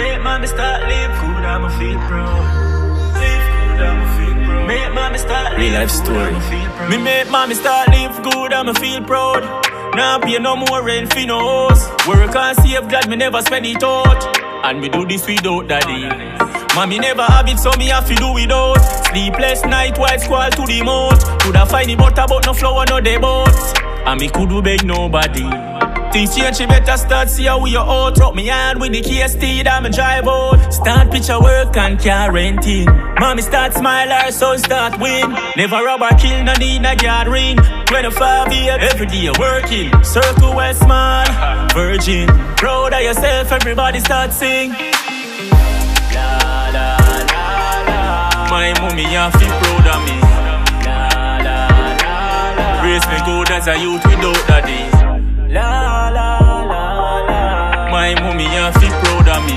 Make mommy start live good, I'ma feel proud. Live good, I'ma. Make mommy start Real life story. I'ma feel proud. Me make mommy start live good, I'ma feel proud. Now pay no more rent for no house. Work and save, glad me never spend it out. And me do this without daddy. Mommy never have it, so me have to do without. Sleepless night, white squall to the mouth. Coulda find the butter, but no flour, no boat. And me could do beg nobody. Things change, she better start see how we are out. Drop me hand with the KST, that me drive out. Start picture work and car renting. Mommy start smile, her son start win. Never rob or kill, no need a guard ring. 25 years, every day working. Circle West man, virgin. Proud of yourself, everybody start sing. La la la la. My mommy, I feel proud of me. La la la la. Raise me good as a youth without daddy. La. My mommy, I feel proud of me.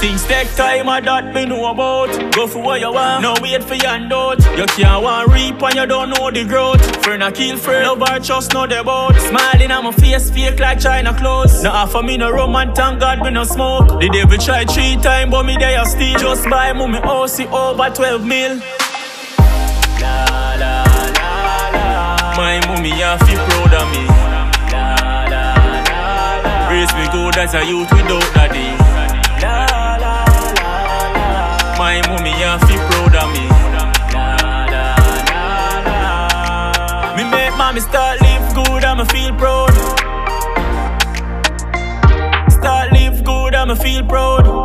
Things take time, and that me know about. Go for what you want, no wait for your handout. You can't want reap and you don't know the growth. Friend I kill friend, love or trust no the boat. Smiling on my face, fake like China clothes. No offer me no rum and thank God me no smoke. The devil try three times, but me there still. Just buy mommy house over 12 mil. My mommy, I feel As a youth without daddy. La la la la. My mommy, I feel proud of me. La la la la. Me make mommy start live good, I'ma feel proud. Start live good, I'ma feel proud.